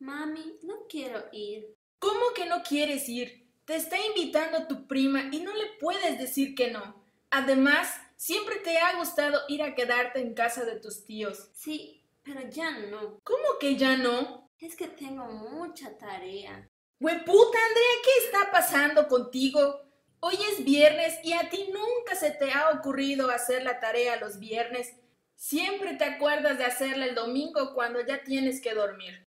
Mami, no quiero ir. ¿Cómo que no quieres ir? Te está invitando tu prima y no le puedes decir que no. Además, siempre te ha gustado ir a quedarte en casa de tus tíos. Sí, pero ya no. ¿Cómo que ya no? Es que tengo mucha tarea. Hueputa, Andrea, ¿qué está pasando contigo? Hoy es viernes y a ti nunca se te ha ocurrido hacer la tarea los viernes. Siempre te acuerdas de hacerla el domingo cuando ya tienes que dormir.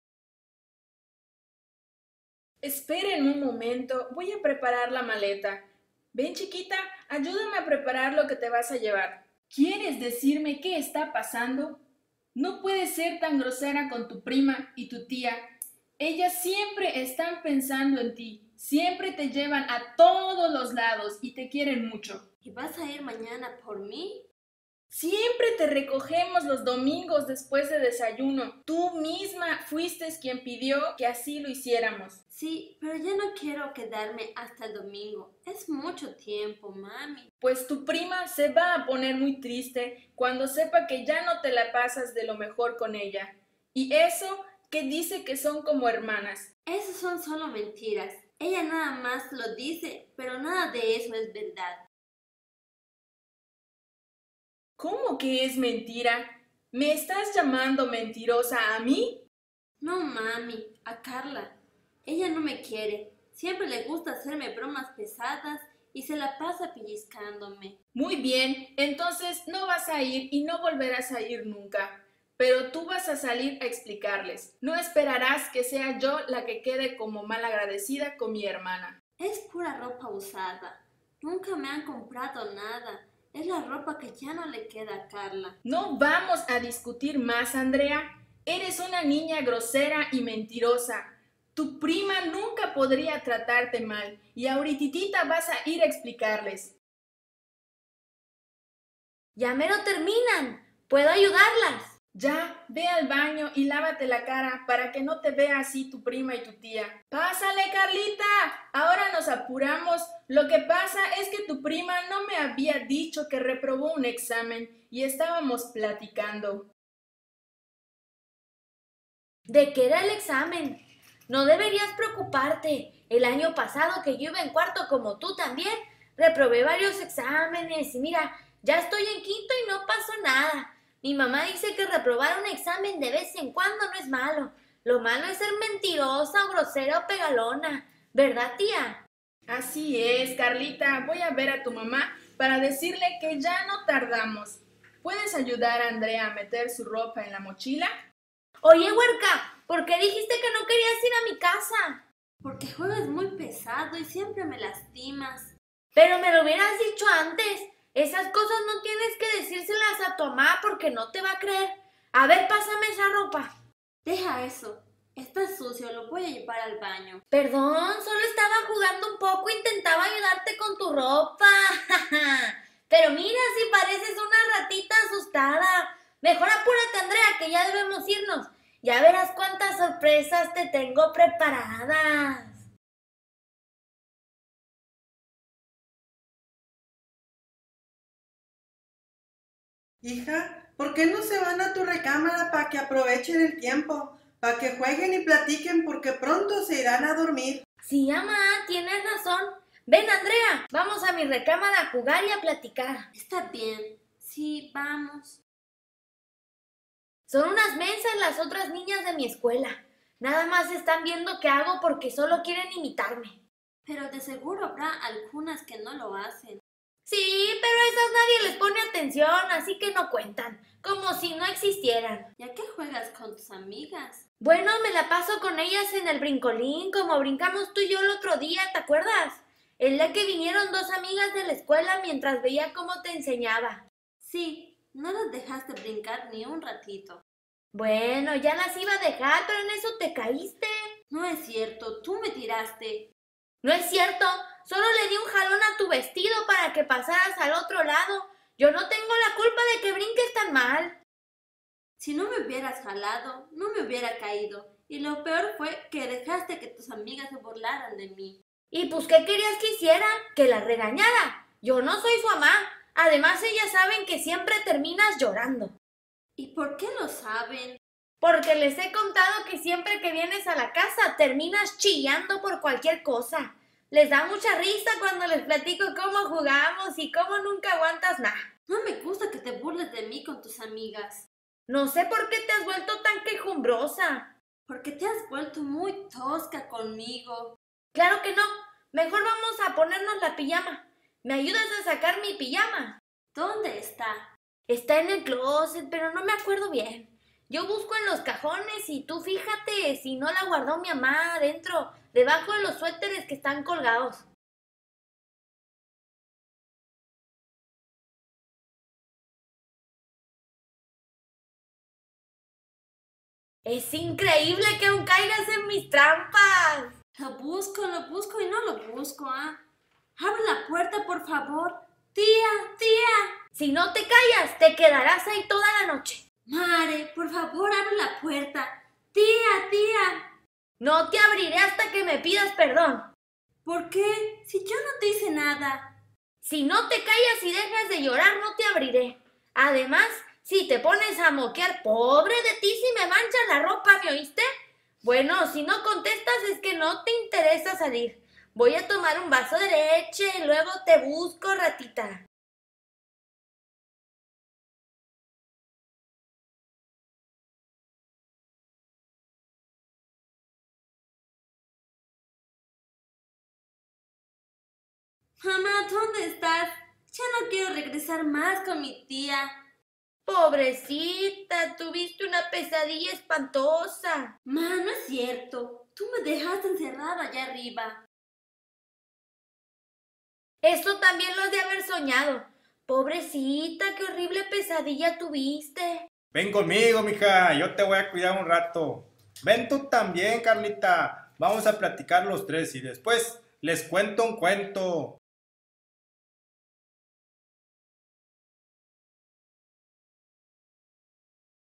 Esperen un momento, voy a preparar la maleta. Ven, chiquita, ayúdame a preparar lo que te vas a llevar. ¿Quieres decirme qué está pasando? No puedes ser tan grosera con tu prima y tu tía. Ellas siempre están pensando en ti, siempre te llevan a todos los lados y te quieren mucho. ¿Y vas a ir mañana por mí? Siempre te recogemos los domingos después de desayuno. Tú misma fuiste quien pidió que así lo hiciéramos. Sí, pero ya no quiero quedarme hasta el domingo. Es mucho tiempo, mami. Pues tu prima se va a poner muy triste cuando sepa que ya no te la pasas de lo mejor con ella. Y eso que dice que son como hermanas. Esas son solo mentiras. Ella nada más lo dice, pero nada de eso es verdad. ¿Cómo que es mentira? ¿Me estás llamando mentirosa a mí? No, mami, a Carla. Ella no me quiere. Siempre le gusta hacerme bromas pesadas y se la pasa pellizcándome. Muy bien, entonces no vas a ir y no volverás a ir nunca. Pero tú vas a salir a explicarles. No esperarás que sea yo la que quede como mal agradecida con mi hermana. Es pura ropa usada. Nunca me han comprado nada. Es la ropa que ya no le queda a Carla. No vamos a discutir más, Andrea. Eres una niña grosera y mentirosa. Tu prima nunca podría tratarte mal y ahorita vas a ir a explicarles. Ya me lo terminan. ¿Puedo ayudarlas? Ya, ve al baño y lávate la cara para que no te vea así tu prima y tu tía. Pásale, Carlita. Ahora nos apuramos. Lo que pasa es que tu prima no me había dicho que reprobó un examen y estábamos platicando. ¿De qué era el examen? No deberías preocuparte. El año pasado que yo iba en cuarto como tú también, reprobé varios exámenes y mira, ya estoy en quinto y no pasó nada. Mi mamá dice que reprobar un examen de vez en cuando no es malo. Lo malo es ser mentirosa, grosera o pegalona. ¿Verdad, tía? Así es, Carlita. Voy a ver a tu mamá para decirle que ya no tardamos. ¿Puedes ayudar a Andrea a meter su ropa en la mochila? Oye, huerca, ¿por qué dijiste que no querías ir a mi casa? Porque juegas muy pesado y siempre me lastimas. Pero me lo hubieras dicho antes. Esas cosas no tienes que decírselas a tu mamá porque no te va a creer. A ver, pásame esa ropa. Deja eso. Está sucio, lo voy a llevar al baño. Perdón, solo estaba jugando un poco, intentaba ayudarte con tu ropa. Pero mira, si pareces una ratita asustada. Mejor apúrate, Andrea, que ya debemos irnos. Ya verás cuántas sorpresas te tengo preparadas. Hija, ¿por qué no se van a tu recámara para que aprovechen el tiempo? Para que jueguen y platiquen porque pronto se irán a dormir. Sí, mamá, tienes razón. Ven, Andrea, vamos a mi recámara a jugar y a platicar. Está bien. Sí, vamos. Son unas mensas las otras niñas de mi escuela. Nada más están viendo qué hago porque solo quieren imitarme. Pero de seguro habrá algunas que no lo hacen. Sí, pero a esas nadie les pone atención, así que no cuentan, como si no existieran. ¿Ya qué juegas con tus amigas? Bueno, me la paso con ellas en el brincolín, como brincamos tú y yo el otro día, ¿te acuerdas? El día que vinieron dos amigas de la escuela mientras veía cómo te enseñaba. Sí, no las dejaste brincar ni un ratito. Bueno, ya las iba a dejar, pero en eso te caíste. No es cierto, tú me tiraste. No es cierto, Solo le di un jalón a tu vestido para que pasaras al otro lado. Yo no tengo la culpa de que brinques tan mal. Si no me hubieras jalado, no me hubiera caído. Y lo peor fue que dejaste que tus amigas se burlaran de mí. ¿Y pues qué querías que hiciera? ¿Que la regañara? Yo no soy su mamá. Además, ellas saben que siempre terminas llorando. ¿Y por qué lo saben? Porque les he contado que siempre que vienes a la casa terminas chillando por cualquier cosa. Les da mucha risa cuando les platico cómo jugamos y cómo nunca aguantas nada. No me gusta que te burles de mí con tus amigas. No sé por qué te has vuelto tan quejumbrosa. Porque te has vuelto muy tosca conmigo. Claro que no. Mejor vamos a ponernos la pijama. ¿Me ayudas a sacar mi pijama? ¿Dónde está? Está en el closet, pero no me acuerdo bien. Yo busco en los cajones y tú fíjate si no la guardó mi mamá adentro, debajo de los suéteres que están colgados. Es increíble que aún caigas en mis trampas. Lo busco, lo busco y no lo busco, ¿ah? Abre la puerta, por favor. Tía, tía. Si no te callas, te quedarás ahí toda la noche. Mare, por favor, abre la puerta. Tía, tía. No te abriré hasta que me pidas perdón. ¿Por qué? Si yo no te hice nada. Si no te callas y dejas de llorar, no te abriré. Además, si te pones a moquear, pobre de ti si me mancha la ropa, ¿me oíste? Bueno, si no contestas es que no te interesa salir. Voy a tomar un vaso de leche y luego te busco, ratita. Mamá, ¿dónde estás? Ya no quiero regresar más con mi tía. Pobrecita, tuviste una pesadilla espantosa. Ma, no es cierto. Tú me dejaste encerrada allá arriba. Eso también lo has de haber soñado. Pobrecita, qué horrible pesadilla tuviste. Ven conmigo, mija, yo te voy a cuidar un rato. Ven tú también, Carlita. Vamos a platicar los tres y después les cuento un cuento.